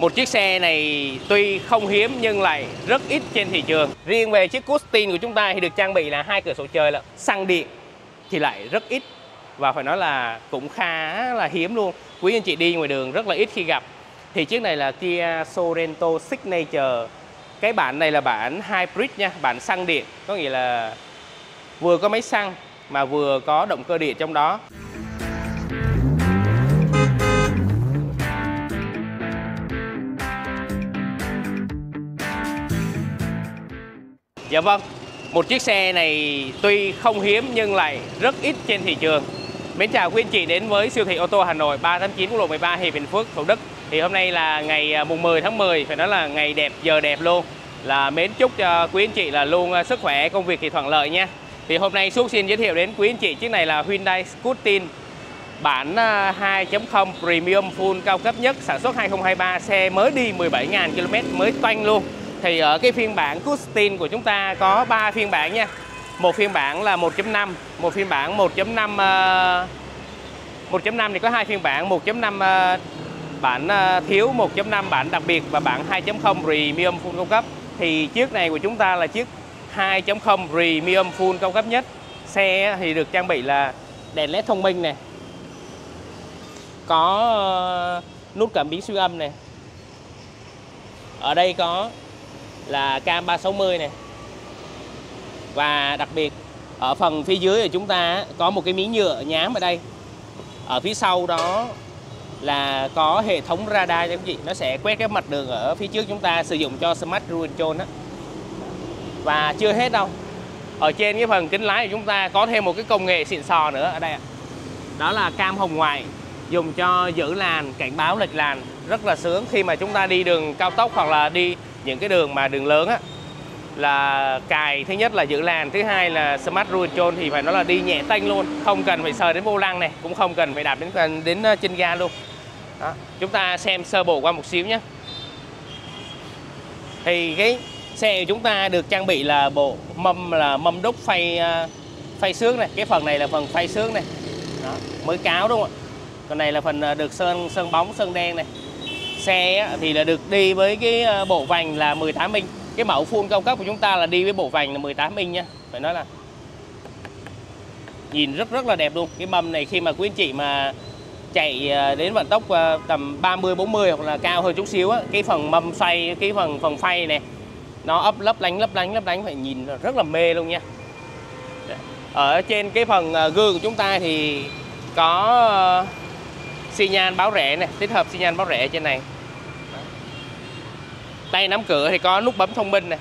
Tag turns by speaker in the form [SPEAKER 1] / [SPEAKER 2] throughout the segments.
[SPEAKER 1] Một chiếc xe này tuy không hiếm nhưng lại rất ít trên thị trường. Riêng về chiếc Custin của chúng ta thì được trang bị là hai cửa sổ trời là xăng điện thì lại rất ít và phải nói là cũng khá là hiếm luôn. Quý anh chị đi ngoài đường rất là ít khi gặp. Thì chiếc này là Kia Sorento Signature. Cái bản này là bản hybrid nha, bản xăng điện, có nghĩa là vừa có máy xăng mà vừa có động cơ điện trong đó. Dạ vâng, một chiếc xe này tuy không hiếm nhưng lại rất ít trên thị trường. Mến chào quý anh chị đến với siêu thị ô tô Hà Nội 389 quốc lộ 13 Hiệp Bình Phước, Thủ Đức. Thì hôm nay là ngày à, mùng 10 tháng 10, phải nói là ngày đẹp, giờ đẹp luôn. Là mến chúc cho quý anh chị là luôn à, sức khỏe, công việc thì thuận lợi nha. Thì hôm nay Xuất xin giới thiệu đến quý anh chị chiếc này là Hyundai Scootin bản 2.0 Premium Full cao cấp nhất sản xuất 2023 xe mới đi 17.000 km mới toanh luôn thì ở cái phiên bản Custin của chúng ta có 3 phiên bản nha. Một phiên bản là 1.5 một phiên bản 1.5 uh, 1.5 thì có hai phiên bản 1.5 uh, ờ, bản uh, thiếu 1.5 bản đặc biệt và bản 2.0 Premium Full cao cấp. Thì chiếc này của chúng ta là chiếc 2.0 Premium Full cao cấp nhất. Xe thì được trang bị là đèn led thông minh này có uh, nút cảm biến siêu âm này. Ở đây có là cam 360 này. Và đặc biệt, ở phần phía dưới của chúng ta có một cái miếng nhựa nhám ở đây. Ở phía sau đó là có hệ thống radar cho quý vị. Nó sẽ quét cái mặt đường ở phía trước chúng ta sử dụng cho Smart Cruise Control đó và chưa hết đâu. Ở trên cái phần kính lái của chúng ta có thêm một cái công nghệ xịn sò nữa ở đây ạ. Đó là cam hồng ngoại, dùng cho giữ làn, cảnh báo lệch làn. Rất là sướng khi mà chúng ta đi đường cao tốc hoặc là đi những cái đường mà đường lớn á, là cài thứ nhất là giữ làn, thứ hai là smart cruise control thì phải nói là đi nhẹ tanh luôn, không cần phải sờ đến vô lăng này, cũng không cần phải đạp đến đến ờ, chân ga luôn đó. chúng ta xem sơ bộ qua một xíu nhé thì cái xe của chúng ta được trang bị là bộ mâm, là mâm đúc phay ờ, phay xước này, cái phần này là phần phay xước này đó. mới cáo đúng không ạ còn này là phần ờ, được sơn sơn bóng, sơn đen này xe thì là được đi với cái ờ, bộ vành là 18 inch. Cái mẫu full cao cấp của chúng ta là đi với bộ vành là 18 inch nha. Phải nói là nhìn rất rất là đẹp luôn. Cái mâm này khi mà quý anh chị mà chạy ờ, đến vận tốc ờ, tầm 30 40 hoặc là cao hơn chút xíu á, cái phần mâm xoay cái phần phần phay này, nó ấp lấp lánh lấp lánh lấp lánh, phải nhìn rất là mê luôn nha. Dạ. Ở trên cái phần gương của chúng ta thì có xi nhan báo rẻ này, tích hợp xi nhan báo rẻ trên này tay nắm cửa thì có nút bấm thông minh này.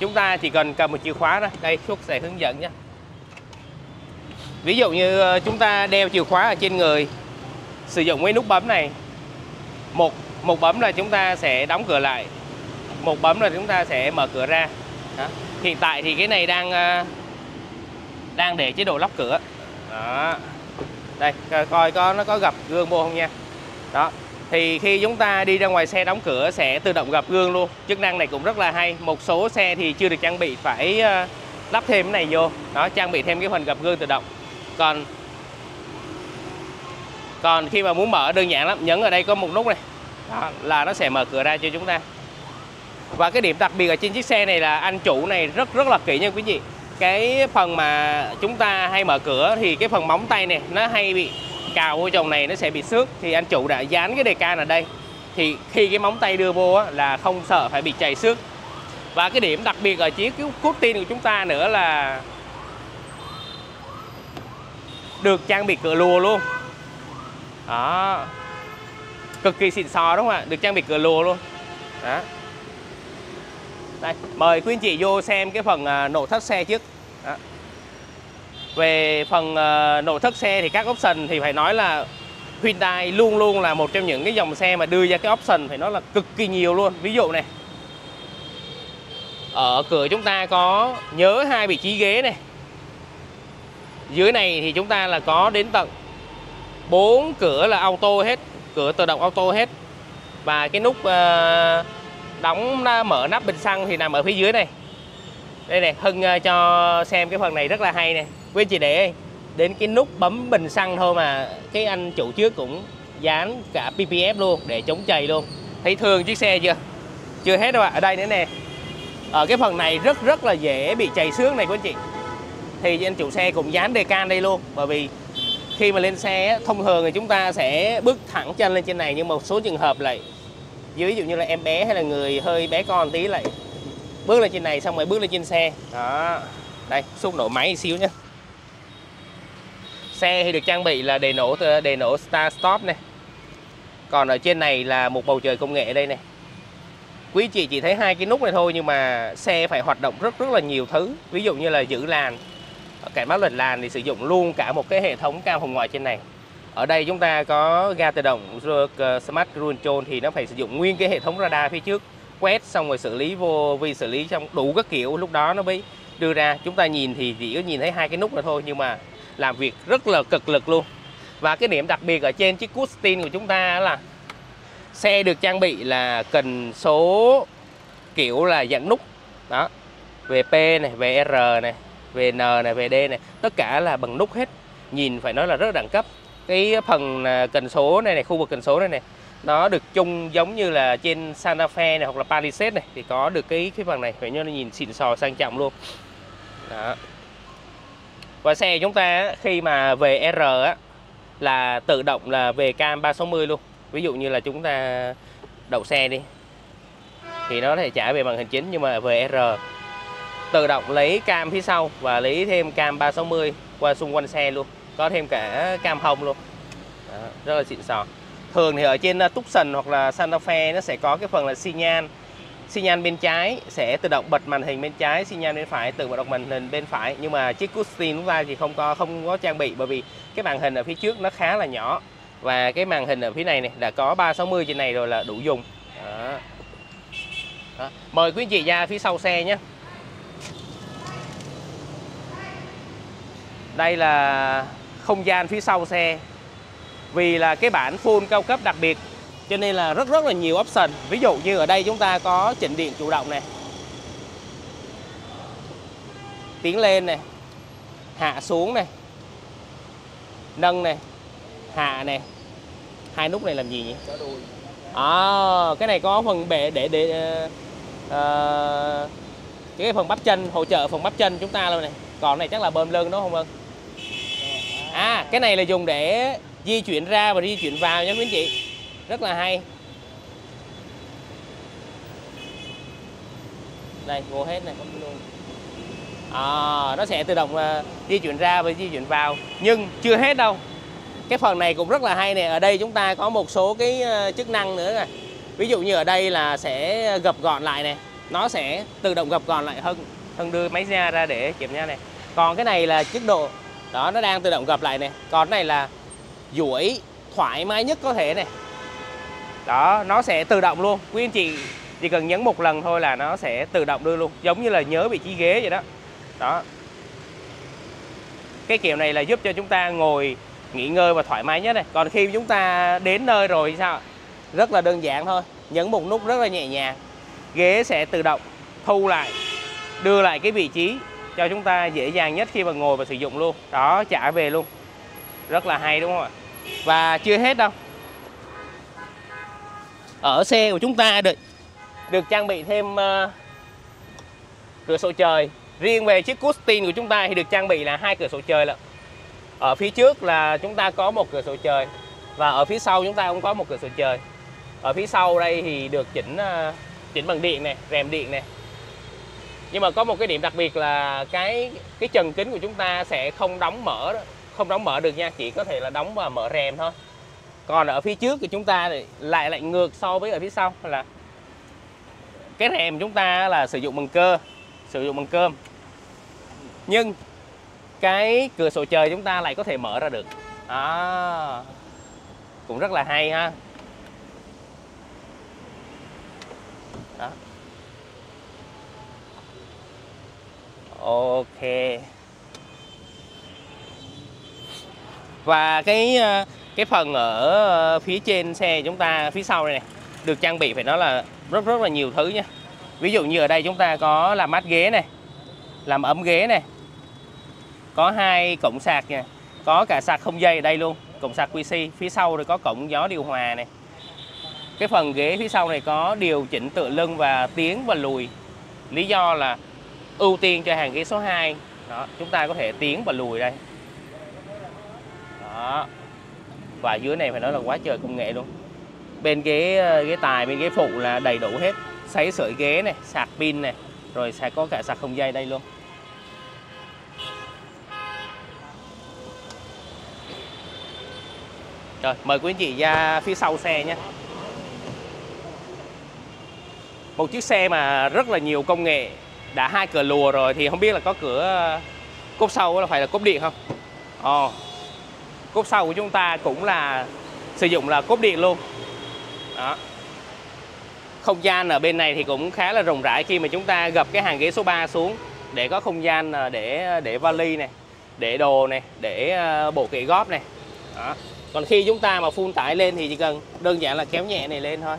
[SPEAKER 1] Chúng ta chỉ cần cầm một chìa khóa đó đây Phúc sẽ hướng dẫn nhé. Ví dụ như ờ, chúng ta đeo chìa khóa ở trên người, sử dụng cái nút bấm này. Một một bấm là chúng ta sẽ đóng cửa lại. Một bấm là chúng ta sẽ mở cửa ra. Đó. hiện tại thì cái này đang ờ, đang để chế độ lóc cửa. Đó. Đây coi có, nó có gặp gương vô không nha. Đó thì khi chúng ta đi ra ngoài xe đóng cửa sẽ tự động gặp gương luôn. Chức năng này cũng rất là hay. Một số xe thì chưa được trang bị phải ờ, lắp thêm cái này vô. Đó trang bị thêm cái phần gặp gương tự động. Còn còn khi mà muốn mở đơn giản lắm nhấn ở đây có một nút này. Đó, là nó sẽ mở cửa ra cho chúng ta. Và cái điểm đặc biệt ở trên chiếc xe này là anh chủ này rất rất là kỹ nha quý vị. Cái phần mà chúng ta hay mở cửa thì cái phần móng tay này nó hay bị cào vô chồng này nó sẽ bị xước. Thì anh chủ đã dán cái đề can ở đây. Thì khi cái móng tay đưa vô á, là không sợ phải bị chảy xước. Và cái điểm đặc biệt ở chiếc cút tin của chúng ta nữa là được trang bị cửa lùa luôn. Đó. Cực kỳ xịn sò đúng không ạ? Được trang bị cửa lùa luôn. Đó. Đây mời quý anh chị vô xem cái phần nổ nội thất xe trước. Đó về phần ờ, nội thất xe thì các option thì phải nói là Hyundai luôn luôn là một trong những cái dòng xe mà đưa ra cái option phải nói là cực kỳ nhiều luôn. Ví dụ này ở cửa chúng ta có nhớ hai vị trí ghế này. Dưới này thì chúng ta là có đến tận bốn cửa là auto hết cửa tự động auto hết. Và cái nút uh, đóng ờ, mở nắp bình xăng thì nằm ở phía dưới này. Đây này Hưng cho xem cái phần này rất là hay này quý chị để đến cái nút bấm bình xăng thôi mà cái anh chủ trước cũng dán cả PPF luôn để chống chày luôn. Thấy thương chiếc xe chưa? Chưa hết đâu ạ. Ở đây nữa nè. Ở cái phần này rất rất là dễ bị chày xước này quý anh chị. Thì anh chủ xe cũng dán đề can đây luôn. Bởi vì khi mà lên xe thông thường thì chúng ta sẽ bước thẳng chân lên trên này, nhưng một số trường hợp lại ví dụ như là em bé hay là người hơi bé con tí lại bước lên trên này, xong rồi bước lên trên xe. Đó. Đây, xúc nổ máy xíu nhé xe thì được trang bị là đề nổ đề nổ start stop này. Còn ở trên này là một bầu trời công nghệ đây này. Quý chị chỉ thấy hai cái nút này thôi nhưng mà xe phải hoạt động rất rất là nhiều thứ. Ví dụ như là giữ làn, cảnh báo lệch làn thì sử dụng luôn cả một cái hệ thống cam hồng ngoại trên này. Ở đây chúng ta có ga tự động ờ, Smart Cruise Control thì nó phải sử dụng nguyên cái hệ thống radar phía trước, quét xong rồi xử lý vô vi, xử lý trong đủ các kiểu. Lúc đó nó mới đưa ra. Chúng ta nhìn thì chỉ có nhìn thấy hai cái nút này thôi nhưng mà làm việc rất là cực lực luôn. Và cái điểm đặc biệt ở trên chiếc Custin của chúng ta là xe được trang bị là cần số kiểu là dạng nút, đó về P này về R này về N này về D này, tất cả là bằng nút hết. Nhìn phải nói là rất là đẳng cấp. Cái phần à, cần số này này, khu vực cần số này này, nó được chung giống như là trên Santa Fe này hoặc là Palisade này, thì có được cái cái phần này, phải như là nhìn xịn sò sang trọng luôn. Đó và xe chúng ta khi mà về R á, là tự động là về cam 360 luôn. Ví dụ như là chúng ta đậu xe đi thì nó sẽ thể trả về màn hình chính nhưng mà về R. Tự động lấy cam phía sau và lấy thêm cam 360 qua xung quanh xe luôn. Có thêm cả cam hông luôn. Đó, rất là xịn sò. Thường thì ở trên ờ, Tucson hoặc là Santa Fe nó sẽ có cái phần là xi nhan xi nhan bên trái sẽ tự động bật màn hình bên trái, xi nhan bên phải tự động màn hình bên phải. Nhưng mà chiếc Custin chúng ta thì không có không có trang bị, bởi vì cái màn hình ở phía trước nó khá là nhỏ. Và cái màn hình ở phía này này, đã có 360 trên này rồi là đủ dùng. Đó. Đó. mời quý anh chị ra phía sau xe nhé. Đây là không gian phía sau xe. Vì là cái bản full cao cấp đặc biệt cho nên là rất rất là nhiều option. Ví dụ như ở đây chúng ta có chỉnh điện chủ động này. Tiến lên này. Hạ xuống này. Nâng này. Hạ này. Hai nút này làm gì nhỉ? À, cái này có phần bể để để uh, cái phần bắp chân hỗ trợ phần bắp chân chúng ta luôn này. Còn này chắc là bơm lưng đúng không ơn à cái này là dùng để di chuyển ra và di chuyển vào nha quý anh chị rất là hay. Đây vô hết này không luôn. À, nó sẽ tự động uh, di chuyển ra và di chuyển vào nhưng chưa hết đâu. Cái phần này cũng rất là hay nè ở đây chúng ta có một số cái uh, chức năng nữa nè. Ví dụ như ở đây là sẽ gập gọn lại này nó sẽ tự động gập gọn lại hơn hơn đưa máy ra ra để kiểm tra này còn cái này là chức độ đó nó đang tự động gập lại này còn cái này là duỗi thoải mái nhất có thể này đó, nó sẽ tự động luôn. Quý anh chị chỉ cần nhấn một lần thôi là nó sẽ tự động đưa luôn, giống như là nhớ vị trí ghế vậy đó. Đó. Cái kiểu này là giúp cho chúng ta ngồi, nghỉ ngơi và thoải mái nhất này còn khi chúng ta đến nơi rồi thì sao? Rất là đơn giản thôi, nhấn một nút rất là nhẹ nhàng. Ghế sẽ tự động thu lại, đưa lại cái vị trí cho chúng ta dễ dàng nhất khi mà ngồi và sử dụng luôn. Đó, trả về luôn. Rất là hay, đúng không ạ? Và chưa hết đâu ở xe của chúng ta được được trang bị thêm uh, cửa sổ trời. Riêng về chiếc Custin của chúng ta thì được trang bị là hai cửa sổ trời lận. Ở phía trước là chúng ta có một cửa sổ trời và ở phía sau chúng ta cũng có một cửa sổ trời. Ở phía sau đây thì được chỉnh uh, chỉnh bằng điện này rèm điện này nhưng mà có một cái điểm đặc biệt là cái cái trần kính của chúng ta sẽ không đóng mở không đóng mở được nha chỉ có thể là đóng và mở rèm thôi còn ở phía trước thì chúng ta thì lại lại ngược so với ở phía sau là cái rèm chúng ta là sử dụng bằng cơ sử dụng bằng cơm. Nhưng cái cửa sổ trời chúng ta lại có thể mở ra được. À, cũng rất là hay ha. Đó. Ok. Và cái ờ, cái phần ở ờ, phía trên xe chúng ta phía sau này, này được trang bị phải nói là rất rất là nhiều thứ nha ví dụ như ở đây chúng ta có làm mát ghế này làm ấm ghế này có hai cổng sạc nha có cả sạc không dây ở đây luôn cổng sạc QC phía sau rồi có cổng gió điều hòa này. Cái phần ghế phía sau này có điều chỉnh tựa lưng và tiến và lùi. Lý do là ưu tiên cho hàng ghế số 2 đó chúng ta có thể tiến và lùi đây. Đó và dưới này phải nói là quá trời công nghệ luôn. Bên ghế ờ, ghế tài, bên ghế phụ là đầy đủ hết. Sấy sợi ghế này, sạc pin này, rồi sẽ có cả sạc không dây đây luôn. Rồi, mời quý anh chị ra phía sau xe nhé. Một chiếc xe mà rất là nhiều công nghệ, đã hai cửa lùa rồi thì không biết là có cửa, cốp sau là phải là cốp điện không? Ồ. oh cốp sau của chúng ta cũng là sử dụng là cốp điện luôn. Đó. Không gian ở bên này thì cũng khá là rộng rãi khi mà chúng ta gập cái hàng ghế số 3 xuống, để có không gian à, để để vali này, để đồ này, để à, bộ kệ góp này. Đó. còn khi chúng ta mà phun tải lên thì chỉ cần đơn giản là kéo nhẹ này lên thôi,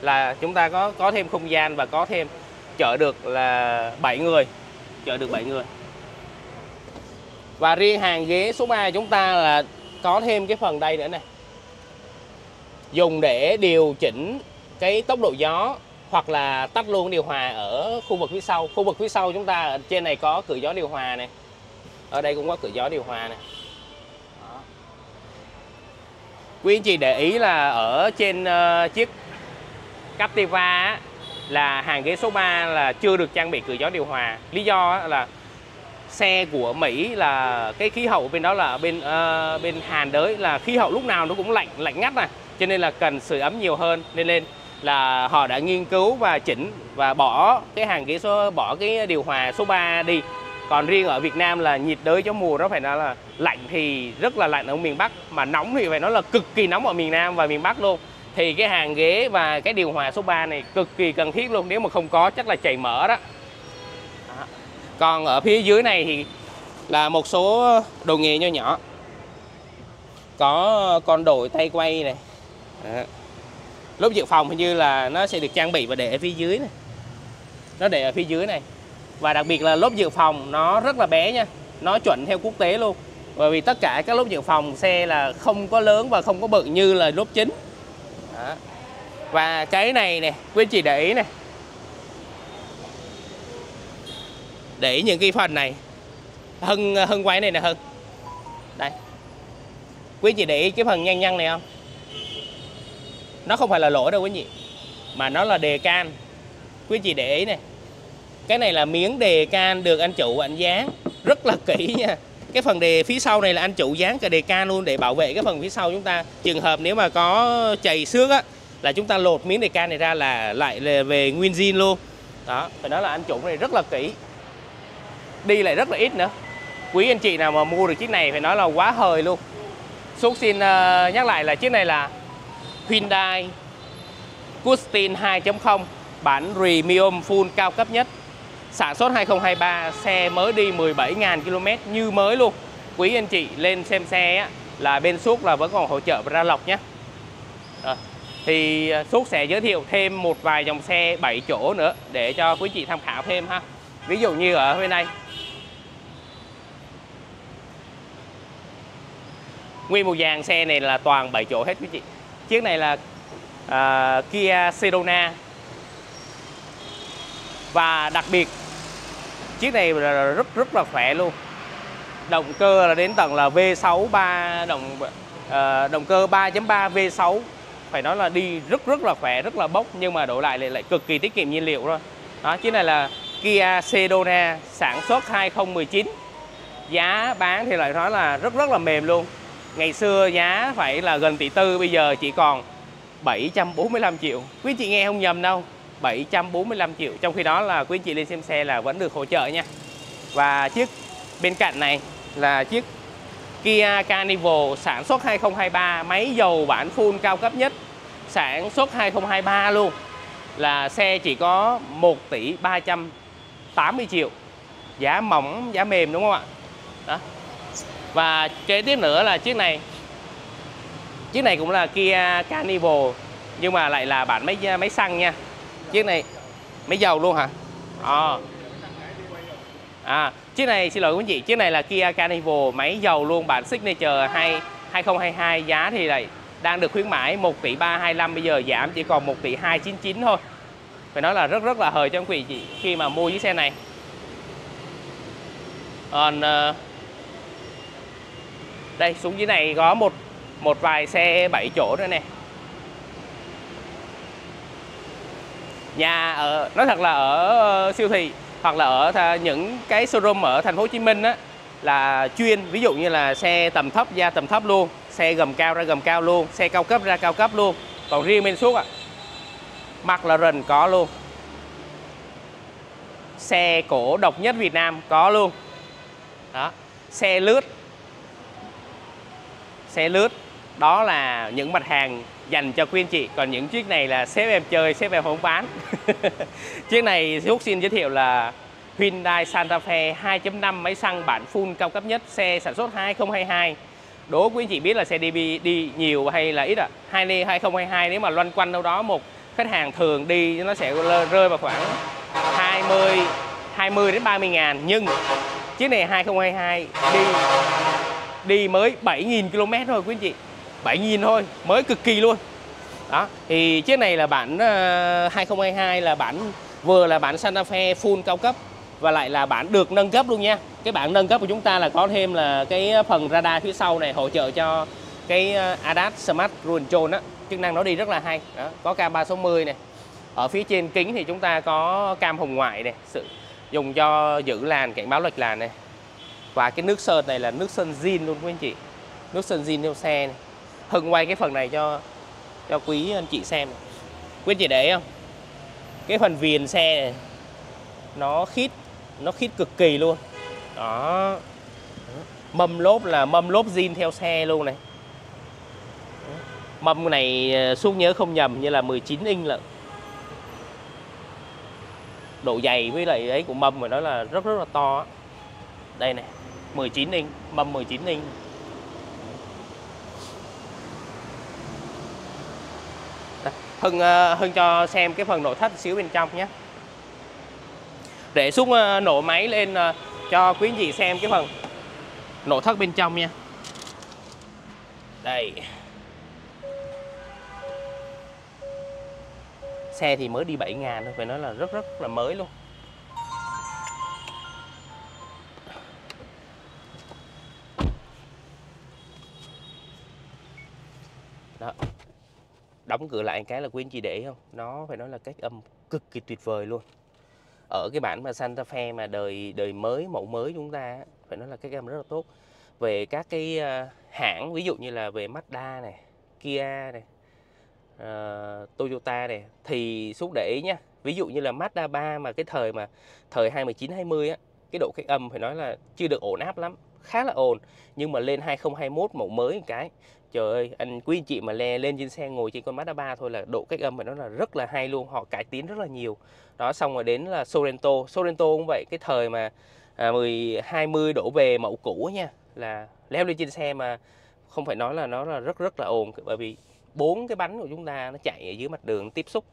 [SPEAKER 1] là chúng ta có có thêm không gian và có thêm, chở được là 7 người, chở được 7 người. Và riêng hàng ghế số 3 chúng ta là có thêm cái phần đây nữa này dùng để điều chỉnh cái tốc độ gió hoặc là tắt luôn điều hòa ở khu vực phía sau. Khu vực phía sau chúng ta ở trên này có cửa gió điều hòa này ở đây cũng có cửa gió điều hòa này Đó. quý anh chị để ý là ở trên uh, chiếc Captiva là hàng ghế số 3 là chưa được trang bị cửa gió điều hòa. Lý do là xe của Mỹ là cái khí hậu bên đó là bên uh, bên Hàn đới là khí hậu lúc nào nó cũng lạnh lạnh ngắt này cho nên là cần sưởi ấm nhiều hơn nên lên là họ đã nghiên cứu và chỉnh và bỏ cái hàng ghế số bỏ cái điều hòa số 3 đi. Còn riêng ở Việt Nam là nhiệt đới cho mùa đó phải nói là lạnh thì rất là lạnh ở miền Bắc mà nóng thì phải nói là cực kỳ nóng ở miền Nam và miền Bắc luôn. Thì cái hàng ghế và cái điều hòa số 3 này cực kỳ cần thiết luôn nếu mà không có chắc là chảy mỡ đó còn ở phía dưới này thì là một số đồ nghề nho nhỏ. Có con đổi tay quay này. Đó. lốp dự phòng hình như là nó sẽ được trang bị và để ở phía dưới này. Nó để ở phía dưới này. Và đặc biệt là lốp dự phòng nó rất là bé nha. Nó chuẩn theo quốc tế luôn. Bởi vì tất cả các lốp dự phòng xe là không có lớn và không có bự như là lốp chính. Đó. và cái này nè, quý anh chị để ý này để những cái phần này. Hưng hưng quay này nè, hưng. Đây. Quý chị để ý cái phần nhăn nhăn này không? Nó không phải là lỗi đâu quý chị mà nó là đề can. Quý chị để ý này cái này là miếng đề can được anh chủ, anh dán. Rất là kỹ nha. Cái phần đề phía sau này là anh chủ dán cái đề can luôn để bảo vệ cái phần phía sau chúng ta. Trường hợp nếu mà có chảy xước á, là chúng ta lột miếng đề can này ra là lại về nguyên zin luôn. Đó, phải nói là anh chủ này rất là kỹ đi lại rất là ít nữa. Quý anh chị nào mà mua được chiếc này phải nói là quá hời luôn. Xúc xin ờ, nhắc lại là chiếc này là Hyundai Custin 2.0 bản Premium Full cao cấp nhất. Sản xuất 2023 xe mới đi 17.000 km như mới luôn. Quý anh chị lên xem xe á, là bên suốt là vẫn còn hỗ trợ ra lọc nhé. À, thì ờ, suốt sẽ giới thiệu thêm một vài dòng xe 7 chỗ nữa để cho quý chị tham khảo thêm ha. Ví dụ như ở bên đây. Nguyên một dàn xe này là toàn 7 chỗ hết quý chị. Chiếc này là uh, Kia Sedona. Và đặc biệt chiếc này là rất rất là khỏe luôn. Động cơ là đến tận là V6 3 động uh, động cơ 3.3 V6 phải nói là đi rất rất là khỏe rất là bốc nhưng mà đổi lại lại, lại cực kỳ tiết kiệm nhiên liệu thôi. đó chiếc này là Kia Sedona sản xuất 2019 giá bán thì lại nói là rất rất là mềm luôn ngày xưa giá phải là gần tỷ tư, bây giờ chỉ còn 745 triệu. Quý chị nghe không nhầm đâu 745 triệu. Trong khi đó là quý chị lên xem xe là vẫn được hỗ trợ nha. Và chiếc bên cạnh này là chiếc Kia Carnival sản xuất 2023 máy dầu bản full cao cấp nhất, sản xuất 2023 luôn. Là xe chỉ có 1 tỷ 380 triệu. Giá mỏng, giá mềm đúng không ạ? Đó và kế tiếp nữa là chiếc này. Chiếc này cũng là Kia Carnival nhưng mà lại là bản máy máy xăng nha. Chiếc này máy dầu luôn hả? À. à chiếc này xin lỗi quý chị chiếc này là Kia Carnival máy dầu luôn bản signature 2 2022 giá thì lại đang được khuyến mãi 1 tỷ 325 bây giờ giảm chỉ còn 1 tỷ 299 thôi. Phải nói là rất rất là hời cho quý vị chị khi mà mua chiếc xe này. Còn uh, đây, xuống dưới này có một một vài xe 7 chỗ nữa nè. Nhà ở, nói thật là ở ờ, siêu thị hoặc là ở những cái showroom ở thành phố Hồ Chí Minh á, là chuyên, ví dụ như là xe tầm thấp ra tầm thấp luôn, xe gầm cao ra gầm cao luôn, xe cao cấp ra cao cấp luôn, còn riêng bên suốt ạ. McLaren có luôn. Xe cổ độc nhất Việt Nam có luôn. Đó, xe lướt xe lướt. Đó là những mặt hàng dành cho quý anh chị. Còn những chiếc này là sếp em chơi, sếp em không bán. Chiếc này Phúc xin giới thiệu là Hyundai Santa Fe 2.5 máy xăng bản full cao cấp nhất, xe sản xuất 2022 đố quý anh chị biết là xe đi đi nhiều hay là ít ạ? À? 2022 nếu mà loanh quanh đâu đó một khách hàng thường đi, nó sẽ rơi vào khoảng 20 20 đến 30 ngàn. Nhưng chiếc này 2022 đi đi mới 7.000 km thôi quý anh chị. 7.000 thôi mới cực kỳ luôn. Đó thì chiếc này là bản ờ, 2022 là bản vừa là bản Santa Fe full cao cấp và lại là bản được nâng cấp luôn nha. Cái bản nâng cấp của chúng ta là có thêm là cái phần radar phía sau này hỗ trợ cho cái ờ, ADAS Smart Cruise Control á. Chức năng nó đi rất là hay. Đó, có cam 360 này. Ở phía trên kính thì chúng ta có cam hồng ngoại này sự dùng cho giữ làn cảnh báo lệch làn này và cái nước sơn này là nước sơn zin luôn quý anh chị. Nước sơn zin theo xe này. Hưng quay cái phần này cho cho quý anh chị xem quý anh chị để không? Cái phần viền xe này, nó khít nó khít cực kỳ luôn. Đó. Mâm lốp là mâm lốp zin theo xe luôn này. Mâm này à, xuống nhớ không nhầm như là 19 inch lận. Độ dày với lại ấy của mâm mà nó là rất rất là to đây này. 19 inch mâm 19 inch Hưng ờ, Hưng cho xem cái phần nội thất xíu bên trong nhé. Để xuống ờ, nổ máy lên ờ, cho quý anh chị xem cái phần nội thất bên trong nha. Đây. Xe thì mới đi 7 ngàn thôi, phải nói là rất rất là mới luôn. Đó. Đóng cửa lại cái là quý anh chị để không? Nó phải nói là cách âm cực kỳ tuyệt vời luôn. Ở cái bản mà Santa Fe mà đời đời mới mẫu mới chúng ta phải nói là cách âm rất là tốt. Về các cái à, hãng ví dụ như là về Mazda này Kia này uh, Toyota này thì xúc để ý nhá ví dụ như là Mazda 3 mà cái thời mà thời 2019 20 á cái độ cách âm phải nói là chưa được ổn áp lắm khá là ồn. Nhưng mà lên 2021 mẫu mới một cái trời ơi anh quý anh chị mà le lên trên xe ngồi trên con Mazda 3 thôi là độ cách âm của nó là rất là hay luôn họ cải tiến rất là nhiều. Đó xong rồi đến là Sorento. Sorento cũng vậy cái thời mà à, 10 20 đổ về mẫu cũ nha là leo lên trên xe mà không phải nói là nó là rất rất là ồn bởi vì bốn cái bánh của chúng ta nó chạy ở dưới mặt đường tiếp xúc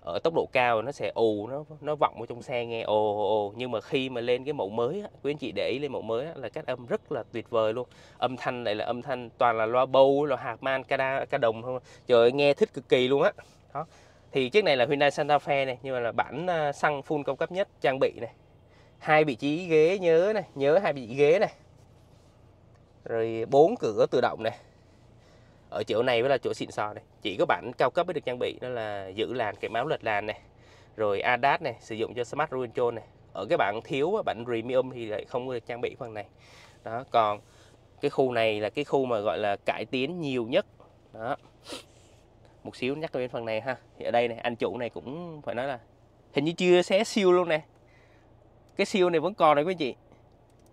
[SPEAKER 1] ở tốc độ cao nó sẽ ù nó nó vọng vào trong xe nghe ồ ồ nhưng mà khi mà lên cái mẫu mới quý anh chị để ý lên mẫu mới là cách âm rất là tuyệt vời luôn. Âm thanh này là âm thanh toàn là loa bâu loa hạt man ca, đa, ca đồng thôi. Trời ơi, nghe thích cực kỳ luôn á. Đó. Thì chiếc này là Hyundai Santa Fe này nhưng mà là bản à, xăng full cao cấp nhất trang bị này. Hai vị trí ghế nhớ này nhớ hai vị trí ghế này. Rồi bốn cửa tự động này ở chỗ này mới là chỗ xịn sò này. Chỉ có bản cao cấp mới được trang bị, đó là giữ làn, cái máu lệch làn này, rồi ADAS này, sử dụng cho Smart Ruin Control này. Ở cái bản thiếu bản Premium thì lại không được trang bị phần này. Đó, còn cái khu này là cái khu mà gọi là cải tiến nhiều nhất. Đó. Một xíu nhắc đến phần này ha. Thì ở đây này, anh chủ này cũng phải nói là hình như chưa xé siêu luôn nè. Cái siêu này vẫn còn này quý chị.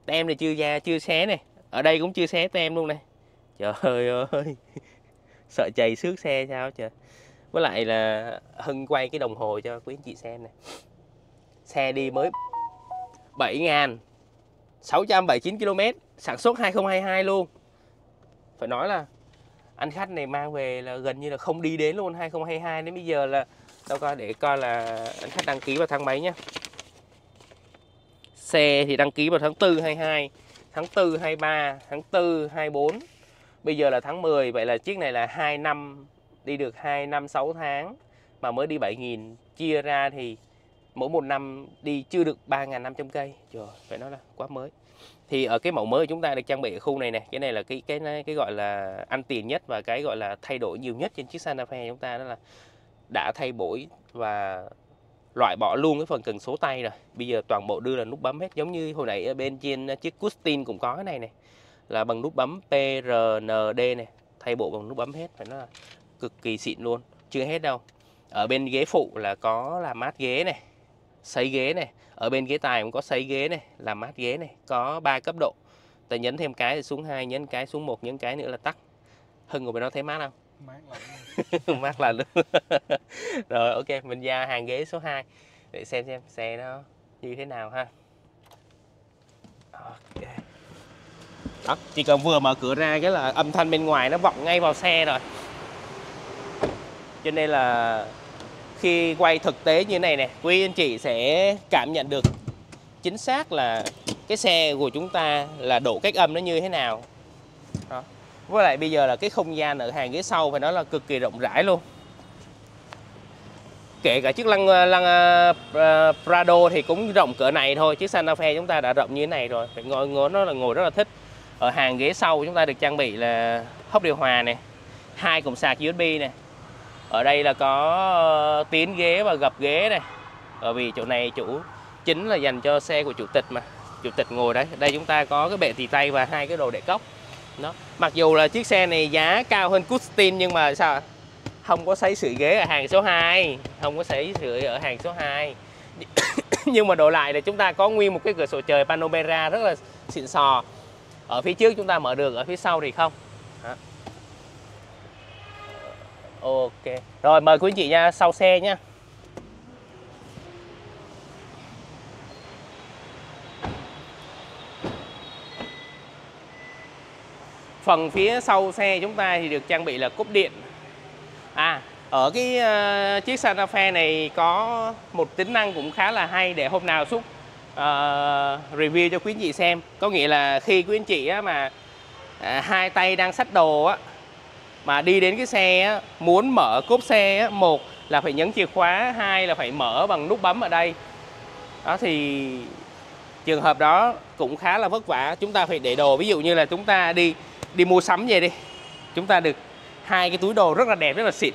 [SPEAKER 1] Tem này chưa ra chưa xé này. Ở đây cũng chưa xé tem luôn này trời ơi. Sợ chày xước xe sao trời. Với lại là hưng quay cái đồng hồ cho quý anh chị xem nè. Xe đi mới 7 ngàn 679 km sản xuất 2022 luôn. Phải nói là anh khách này mang về là gần như là không đi đến luôn 2022 đến bây giờ là đâu coi để coi là anh khách đăng ký vào tháng mấy nhá. Xe thì đăng ký vào tháng 4 22 tháng 4 23 tháng 4 24 bây giờ là tháng 10 vậy là chiếc này là 2 năm, đi được 2 năm 6 tháng mà mới đi 7.000 chia ra thì mỗi một năm đi chưa được 3.500 cây. Trời phải nói là quá mới. Thì ở cái mẫu mới chúng ta được trang bị ở khu này này cái này là cái cái cái gọi là ăn tiền nhất và cái gọi là thay đổi nhiều nhất trên chiếc Santa Fe chúng ta, đó là đã thay bổi và loại bỏ luôn cái phần cần số tay rồi. Bây giờ toàn bộ đưa là nút bấm hết, giống như hồi nãy ở bên trên chiếc Custin cũng có cái này này là bằng nút bấm PRND này. Thay bộ bằng nút bấm hết phải là cực kỳ xịn luôn. Chưa hết đâu. Ở bên ghế phụ là có làm mát ghế này sấy ghế này. Ở bên ghế tài cũng có sấy ghế này làm mát ghế này. Có 3 cấp độ. Ta nhấn thêm cái thì xuống hai nhấn cái xuống một nhấn cái nữa là tắt. Hưng ngồi bên đó thấy mát không?
[SPEAKER 2] Mát lắm.
[SPEAKER 1] Mát là luôn rồi ok mình ra hàng ghế số 2 để xem xem xe nó như thế nào ha. Ok đó chỉ cần vừa mở cửa ra cái là âm thanh bên ngoài nó vọng ngay vào xe rồi. Cho nên là khi quay thực tế như này nè quý anh chị sẽ cảm nhận được chính xác là cái xe của chúng ta là độ cách âm nó như thế nào. Đó. với lại bây giờ là cái không gian ở hàng ghế sau phải nói là cực kỳ rộng rãi luôn. Kể cả chiếc lăng lăng uh, Prado thì cũng rộng cỡ này thôi chiếc Santa Fe chúng ta đã rộng như thế này rồi. Phải ngồi ngồi nó là ngồi rất là thích ở hàng ghế sau chúng ta được trang bị là hốc điều hòa này, hai cổng sạc USB này. Ở đây là có ờ, tiến ghế và gập ghế này. Bởi vì chỗ này chủ chính là dành cho xe của chủ tịch mà. Chủ tịch ngồi đấy. Đây chúng ta có cái bệ tì tay và hai cái đồ để cốc. Đó. Mặc dù là chiếc xe này giá cao hơn Custin nhưng mà sao không có sấy sưởi ghế ở hàng số 2 không có sấy sưởi ở hàng số 2 nhưng mà đổi lại là chúng ta có nguyên một cái cửa sổ trời Panamera rất là xịn sò ở phía trước chúng ta mở được ở phía sau thì không? Đó. Ok. Rồi mời quý anh chị nha sau xe nhá phần phía sau xe chúng ta thì được trang bị là cúp điện. À ở cái uh, chiếc Santa Fe này có một tính năng cũng khá là hay để hôm nào xúc uh, review cho quý anh chị xem. Có nghĩa là khi quý anh chị á, mà à, hai tay đang xách đồ á mà đi đến cái xe á, muốn mở cốp xe á, một là phải nhấn chìa khóa hai là phải mở bằng nút bấm ở đây. Đó thì trường hợp đó cũng khá là vất vả. Chúng ta phải để đồ ví dụ như là chúng ta đi đi mua sắm về đi. Chúng ta được hai cái túi đồ rất là đẹp rất là xịn.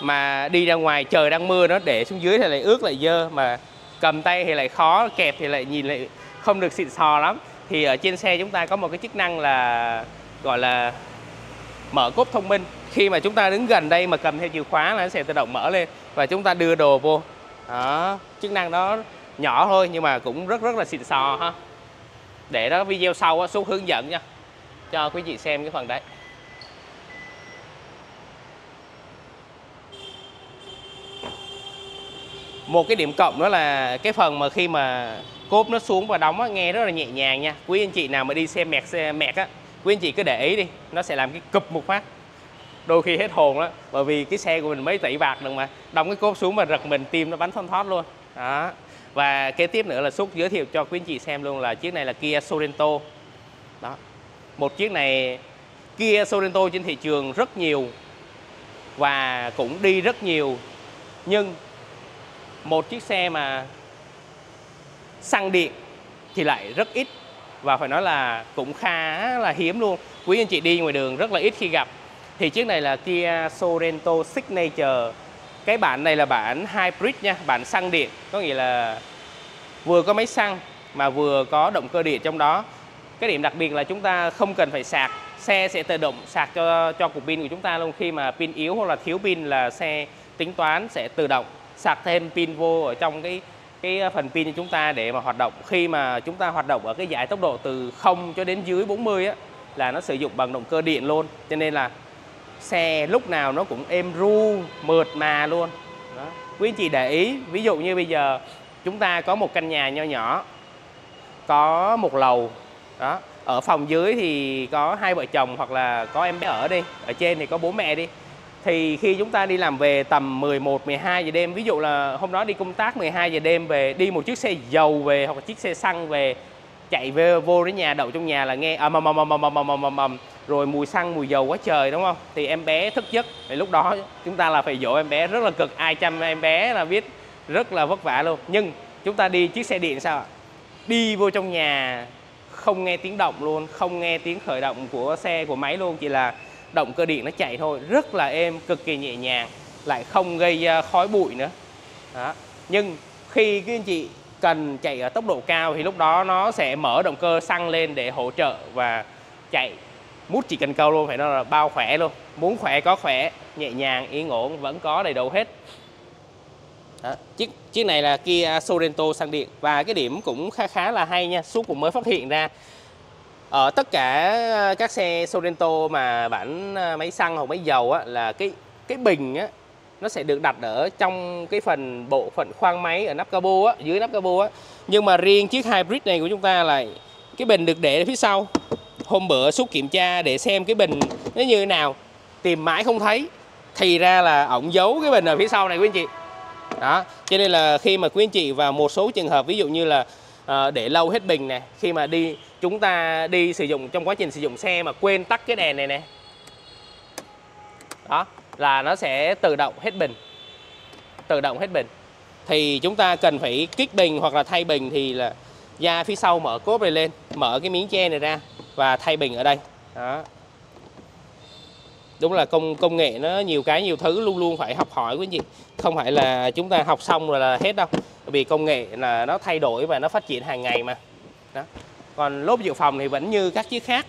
[SPEAKER 1] Mà đi ra ngoài trời đang mưa nó để xuống dưới thì lại ướt lại dơ. Mà cầm tay thì lại khó, kẹp thì lại nhìn lại không được xịn sò lắm. Thì ở trên xe chúng ta có một cái chức năng là, gọi là, mở cốp thông minh. Khi mà chúng ta đứng gần đây mà cầm theo chìa khóa là nó sẽ tự động mở lên và chúng ta đưa đồ vô. Đó, chức năng đó nhỏ thôi nhưng mà cũng rất rất là xịn sò ha. Để đó video sau số xuống hướng dẫn nha, cho quý vị xem cái phần đấy. Một cái điểm cộng đó là cái phần mà khi mà cốp nó xuống và đóng á, nghe rất là nhẹ nhàng nha. Quý anh chị nào mà đi xem mẹt xe mẹt á quý anh chị cứ để ý đi nó sẽ làm cái cụp một phát. Đôi khi hết hồn đó bởi vì cái xe của mình mấy tỷ bạc được mà. Đóng cái cốp xuống mà rật mình tim nó bắn thon thót luôn. Đó. Và kế tiếp nữa là xúc giới thiệu cho quý anh chị xem luôn là chiếc này là Kia Sorento. Đó. Một chiếc này Kia Sorento trên thị trường rất nhiều và cũng đi rất nhiều. Nhưng một chiếc xe mà xăng điện thì lại rất ít. Và phải nói là cũng khá là hiếm luôn. Quý anh chị đi ngoài đường rất là ít khi gặp. Thì chiếc này là Kia Sorento Signature. Cái bản này là bản hybrid nha, bản xăng điện. Có nghĩa là vừa có máy xăng mà vừa có động cơ điện trong đó. Cái điểm đặc biệt là chúng ta không cần phải sạc. Xe sẽ tự động sạc cho cho cục pin của chúng ta luôn. Khi mà pin yếu hoặc là thiếu pin là xe tính toán sẽ tự động sạc thêm pin vô ở trong cái cái phần pin của chúng ta để mà hoạt động. Khi mà chúng ta hoạt động ở cái giải tốc độ từ 0 cho đến dưới 40 á, là nó sử dụng bằng động cơ điện luôn. Cho nên là xe lúc nào nó cũng êm ru, mượt mà luôn. Đó. quý anh chị để ý, ví dụ như bây giờ chúng ta có một căn nhà nho nhỏ, có một lầu, đó. Ở phòng dưới thì có hai vợ chồng hoặc là có em bé ở đi, ở trên thì có bố mẹ đi thì khi chúng ta đi làm về tầm 11 12 giờ đêm, ví dụ là hôm đó đi công tác 12 giờ đêm về, đi một chiếc xe dầu về hoặc là chiếc xe xăng về, chạy về vô đến nhà, đậu trong nhà là nghe ầm ầm ầm ầm ầm ầm ầm ầm ầm. Rồi mùi xăng, mùi dầu quá trời, đúng không? Thì em bé thức giấc. Thì lúc đó chúng ta là phải dỗ em bé rất là cực, ai chăm em bé là biết rất là vất vả luôn. Nhưng chúng ta đi chiếc xe điện sao ạ? Đi vô trong nhà, không nghe tiếng động luôn, không nghe tiếng khởi động của xe, của máy luôn, chỉ là động cơ điện nó chạy thôi, rất là êm, cực kỳ nhẹ nhàng, lại không gây à, khói bụi nữa. Đó. nhưng khi các anh chị cần chạy ở tốc độ cao thì lúc đó nó sẽ mở động cơ xăng lên để hỗ trợ và chạy. Mút chỉ cần câu luôn, phải nói là bao khỏe luôn. Muốn khỏe có khỏe, nhẹ nhàng, yên ổn, vẫn có đầy đủ hết. Đó. chiếc chiếc này là Kia Sorento xăng điện và cái điểm cũng khá khá là hay nha. Suốt cũng mới phát hiện ra ở tất cả ờ, các xe Sorento mà bản ờ, máy xăng hoặc máy dầu á, là cái cái bình á, nó sẽ được đặt ở trong cái phần bộ phận khoang máy ở nắp capo á, dưới nắp capo á. Nhưng mà riêng chiếc hybrid này của chúng ta là cái bình được để ở phía sau. Hôm bữa xuống kiểm tra để xem cái bình nó như thế nào, tìm mãi không thấy. Thì ra là ổng giấu cái bình ở phía sau này quý anh chị. Đó, cho nên là khi mà quý anh chị vào một số trường hợp ví dụ như là Ờ, để lâu hết bình này, khi mà đi chúng ta đi sử dụng trong quá trình sử dụng xe mà quên tắt cái đèn này nè. Đó, là nó sẽ tự động hết bình. Tự động hết bình. Thì chúng ta cần phải kích bình hoặc là thay bình thì là ra phía sau mở cốp này lên mở cái miếng che này ra và thay bình ở đây. Đó đúng là công công nghệ nó nhiều cái nhiều thứ luôn luôn phải học hỏi quý anh chị không phải là chúng ta học xong rồi là hết đâu. Vì công nghệ là nó thay đổi và nó phát triển hàng ngày mà. Đó. Còn lốp dự phòng thì vẫn như các chiếc khác.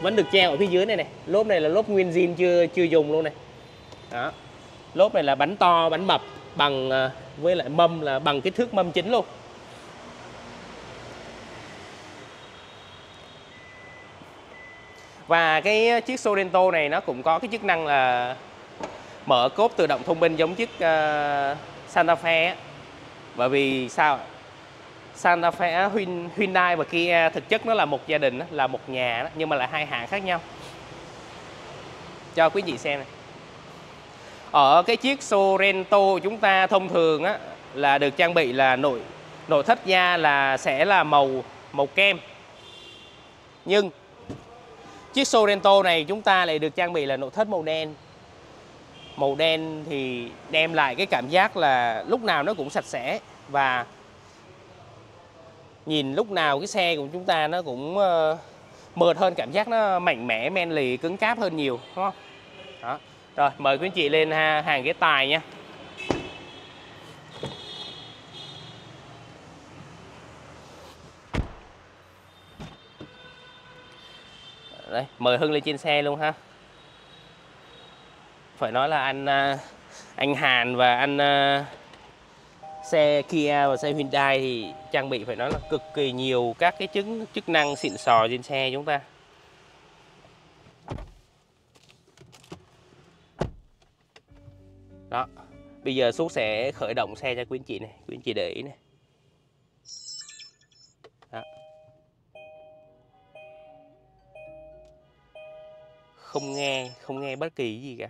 [SPEAKER 1] Vẫn được treo ở phía dưới này này. Lốp này là lốp nguyên zin chưa chưa dùng luôn này. Đó. Lốp này là bánh to, bánh mập, bằng à, với lại mâm là bằng kích thước mâm chính luôn. Và cái chiếc Sorento này nó cũng có cái chức năng là mở cốp tự động thông minh giống chiếc uh, Santa Fe bởi vì sao Santa Fe Hyundai và Kia thực chất nó là một gia đình là một nhà nhưng mà là hai hãng khác nhau. Cho quý vị xem này. Ở cái chiếc Sorento chúng ta thông thường á là được trang bị là nội nội thất da là sẽ là màu màu kem. Nhưng chiếc Sorento này chúng ta lại được trang bị là nội thất màu đen. Màu đen thì đem lại cái cảm giác là lúc nào nó cũng sạch sẽ và nhìn lúc nào cái xe của chúng ta nó cũng uh, mượt hơn cảm giác nó mạnh mẽ men lì cứng cáp hơn nhiều đúng không? Đó. Rồi mời quý anh chị lên hàng ghế tài nha. Đấy, mời Hưng lên trên xe luôn ha. Phải nói là anh à, anh Hàn và anh à, xe Kia và xe Hyundai thì trang bị phải nói là cực kỳ nhiều các cái chức chức năng xịn sò trên xe chúng ta. Đó bây giờ Xuất sẽ khởi động xe cho quý anh chị này quý anh chị để ý này. Không nghe không nghe bất kỳ gì cả.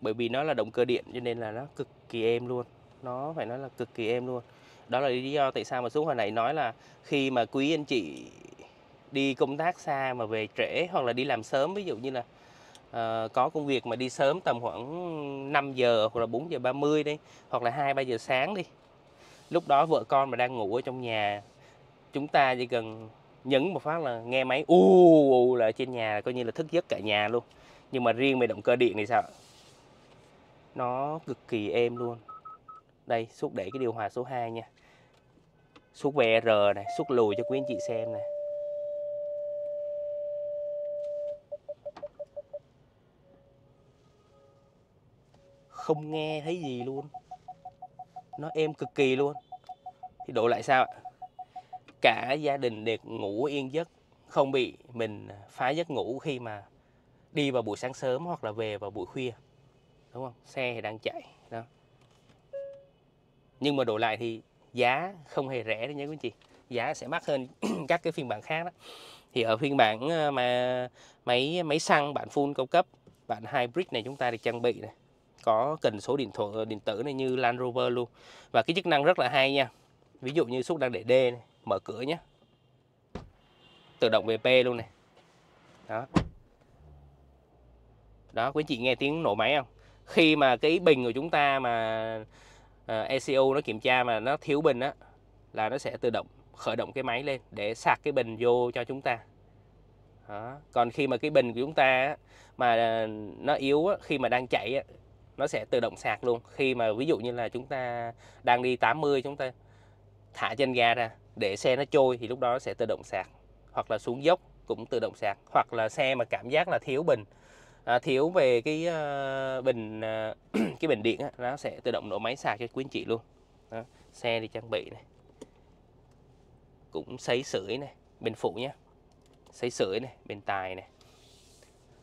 [SPEAKER 1] Bởi vì nó là động cơ điện cho nên là nó cực kỳ êm luôn. Nó phải nói là cực kỳ êm luôn. Đó là lý do tại sao mà xuống hồi nãy nói là khi mà quý anh chị đi công tác xa mà về trễ hoặc là đi làm sớm ví dụ như là uh, có công việc mà đi sớm tầm khoảng 5 giờ hoặc là 4 giờ 30 đi hoặc là 2 3 giờ sáng đi. Lúc đó vợ con mà đang ngủ ở trong nhà chúng ta chỉ cần nhấn một phát là nghe máy u u là trên nhà coi như là thức giấc cả nhà luôn. Nhưng mà riêng về động cơ điện thì sao? Nó cực kỳ êm luôn. Đây, xúc để cái điều hòa số 2 nha. Xúc VR này, xúc lùi cho quý anh chị xem này. không nghe thấy gì luôn nó êm cực kỳ luôn thì độ lại sao ạ cả gia đình được ngủ yên giấc không bị mình phá giấc ngủ khi mà đi vào buổi sáng sớm hoặc là về vào buổi khuya đúng không? Xe thì đang chạy đó. Nhưng mà đổi lại thì giá không hề rẻ đấy nhé quý anh chị. Giá sẽ mắc hơn các cái phiên bản khác đó. Thì ở phiên bản ờ, mà máy máy xăng bản full cao cấp bản hybrid này chúng ta được trang bị này có cần số điện thoại điện tử này như Land Rover luôn. Và cái chức năng rất là hay nha. Ví dụ như xúc đang để D này, mở cửa nhé. Tự động VP luôn này. Đó. Đó quý chị nghe tiếng nổ máy không? Khi mà cái bình của chúng ta mà ờ, uh, ECU nó kiểm tra mà nó thiếu bình á là nó sẽ tự động khởi động cái máy lên để sạc cái bình vô cho chúng ta. Đó. còn khi mà cái bình của chúng ta mà ờ, nó yếu á, khi mà đang chạy á, nó sẽ tự động sạc luôn. Khi mà ví dụ như là chúng ta đang đi 80 chúng ta thả chân ga ra để xe nó trôi thì lúc đó nó sẽ tự động sạc hoặc là xuống dốc cũng tự động sạc hoặc là xe mà cảm giác là thiếu bình à, thiếu về cái uh, bình uh, cái bình điện á, nó sẽ tự động nổ máy sạc cho quý anh chị luôn đó. xe thì trang bị này cũng sấy sưởi này bên phụ nhé sấy sưởi này bên tài này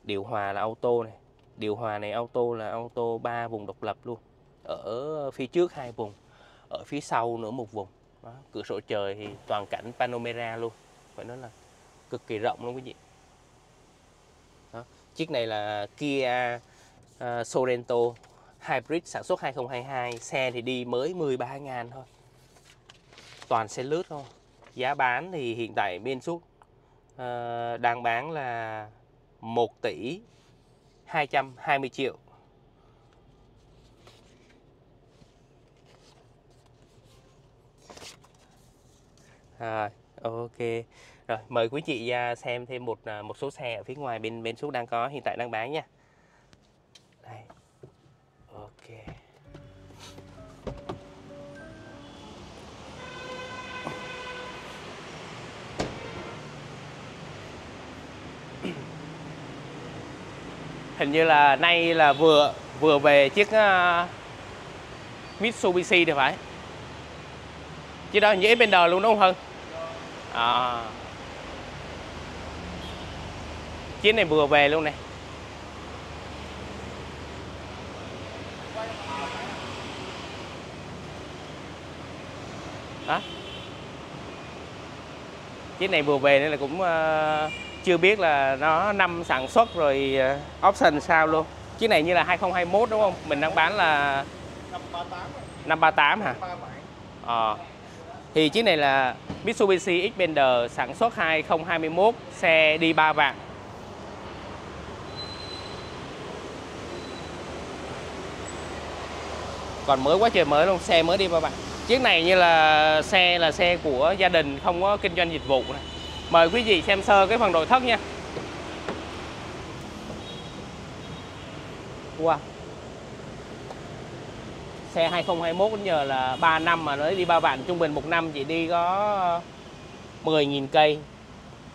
[SPEAKER 1] điều hòa là auto này điều hòa này auto là auto 3 vùng độc lập luôn ở phía trước hai vùng ở phía sau nữa một vùng đó. cửa sổ trời thì toàn cảnh panorama luôn phải nói là cực kỳ rộng luôn quý vị đó. chiếc này là Kia uh, Sorento Hybrid sản xuất 2022 xe thì đi mới 13 ngàn thôi toàn xe lướt thôi giá bán thì hiện tại bên suốt uh, đang bán là 1 tỷ 220 triệu Rồi, ok. Rồi, mời quý chị ra xem thêm một à, một số xe ở phía ngoài bên bên suốt đang có hiện tại đang bán nha. Đây. Ok. hình như là nay là vừa vừa về chiếc uh, Mitsubishi thì phải chiếc đó hình như Xpander luôn đúng không Hân à. chiếc này vừa về luôn này. Đó chiếc này vừa về nên là cũng uh, chưa biết là nó năm sản xuất rồi ờ, option sao luôn. Chiếc này như là 2021 đúng không? Mình đang bán là 538 538 hả? Ờ thì chiếc này là Mitsubishi Xpander sản xuất 2021 xe đi 3 vạn. Còn mới quá trời mới luôn, xe mới đi ba bạn chiếc này như là xe là xe của gia đình, không có kinh doanh dịch vụ này. Mời quý vị xem sơ cái phần nội thất nha. Wow. Xe 2021 đến giờ là 3 năm mà nó đi ba vạn, trung bình một năm chỉ đi có 10.000 cây.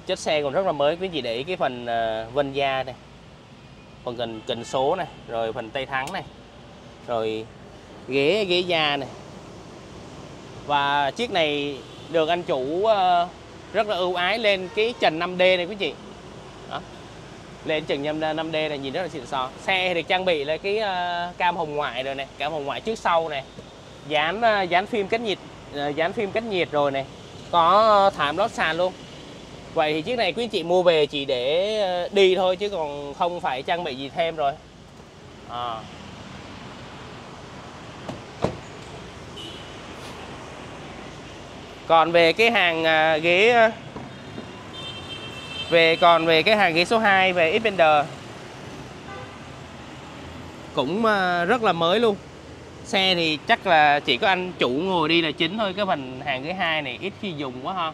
[SPEAKER 1] Chất xe còn rất là mới, quý vị để ý cái phần ờ, vân da này, Phần cần cần số này, Rồi phần tay thắng này, Rồi ghế ghế da này. Và chiếc này được anh chủ ờ, rất là ưu ái lên cái trần 5D này quý chị đó lên trần 5D này nhìn rất là xịn sò. Xe được trang bị là cái uh, cam hồng ngoại rồi này cam hồng ngoại trước sau này dán uh, dán phim cách nhiệt uh, dán phim cách nhiệt rồi này có thảm lót sàn luôn. Vậy thì chiếc này quý anh chị mua về chỉ để đi thôi chứ còn không phải trang bị gì thêm rồi. À. còn về cái hàng ghế về còn về cái hàng ghế số 2 về Xpander. Cũng ờ, rất là mới luôn. Xe thì chắc là chỉ có anh chủ ngồi đi là chính thôi cái phần hàng ghế 2 này ít khi dùng quá ha.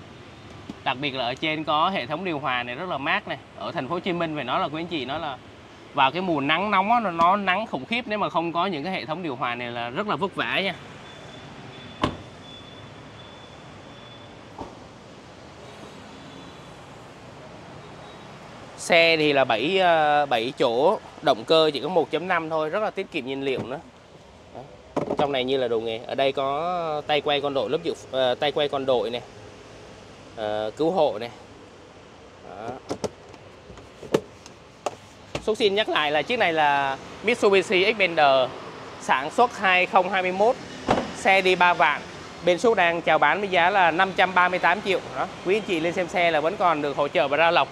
[SPEAKER 1] Đặc biệt là ở trên có hệ thống điều hòa này rất là mát này. Ở thành phố Hồ Chí Minh phải nói là quý anh chị nói là vào cái mùa nắng nóng đó, nó nắng khủng khiếp nếu mà không có những cái hệ thống điều hòa này là rất là vất vả nha. Xe thì là 7 7 ờ, chỗ, động cơ chỉ có 1.5 thôi, rất là tiết kiệm nhiên liệu nữa. Đó. Trong này như là đồ nghề. Ở đây có tay quay con đội lớp dự uh, tay quay con đội này. Uh, cứu hộ này. Đó. Xúc xin nhắc lại là chiếc này là Mitsubishi Xpander sản xuất 2021 xe đi 3 vạn bên số đang chào bán với giá là 538 triệu đó quý anh chị lên xem xe là vẫn còn được hỗ trợ và ra lọc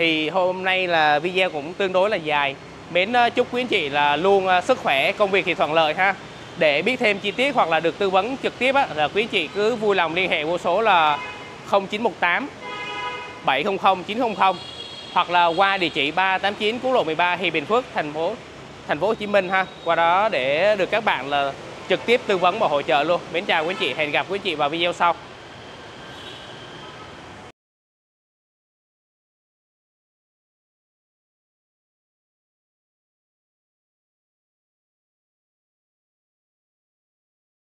[SPEAKER 1] thì hôm nay là video cũng tương đối là dài mến ờ, chúc quý anh chị là luôn ờ, sức khỏe công việc thì thuận lợi ha để biết thêm chi tiết hoặc là được tư vấn trực tiếp á, là quý anh chị cứ vui lòng liên hệ vô số là 0918 700 900 hoặc là qua địa chỉ 389 quốc lộ 13 Hiệp Bình Phước thành phố thành phố Hồ Chí Minh ha. Qua đó để được các bạn là trực tiếp tư vấn và hỗ trợ luôn. Mến chào quý anh chị, hẹn gặp quý anh chị vào video sau.